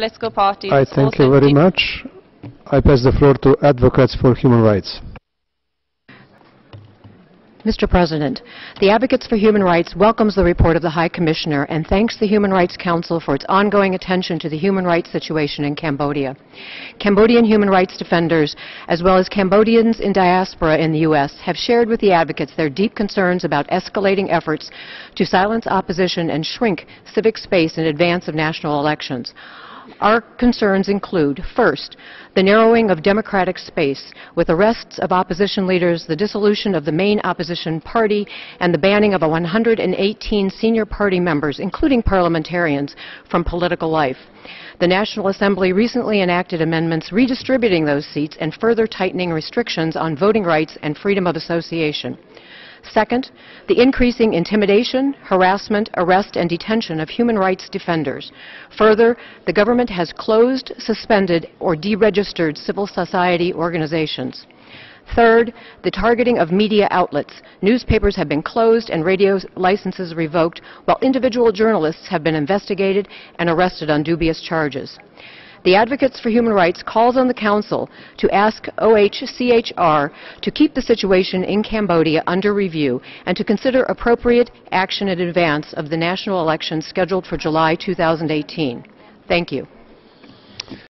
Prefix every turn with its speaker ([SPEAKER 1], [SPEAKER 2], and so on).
[SPEAKER 1] political parties.
[SPEAKER 2] I thank you very much. I pass the floor to Advocates for Human Rights.
[SPEAKER 3] Mr. President, the Advocates for Human Rights welcomes the report of the High Commissioner and thanks the Human Rights Council for its ongoing attention to the human rights situation in Cambodia. Cambodian human rights defenders, as well as Cambodians in diaspora in the U.S., have shared with the advocates their deep concerns about escalating efforts to silence opposition and shrink civic space in advance of national elections. Our concerns include, first, the narrowing of democratic space, with arrests of opposition leaders, the dissolution of the main opposition party, and the banning of 118 senior party members, including parliamentarians, from political life. The National Assembly recently enacted amendments redistributing those seats and further tightening restrictions on voting rights and freedom of association. Second, the increasing intimidation, harassment, arrest, and detention of human rights defenders. Further, the government has closed, suspended, or deregistered civil society organizations. Third, the targeting of media outlets. Newspapers have been closed and radio licenses revoked, while individual journalists have been investigated and arrested on dubious charges. The Advocates for Human Rights calls on the Council to ask OHCHR to keep the situation in Cambodia under review and to consider appropriate action in advance of the national elections scheduled for July 2018. Thank you.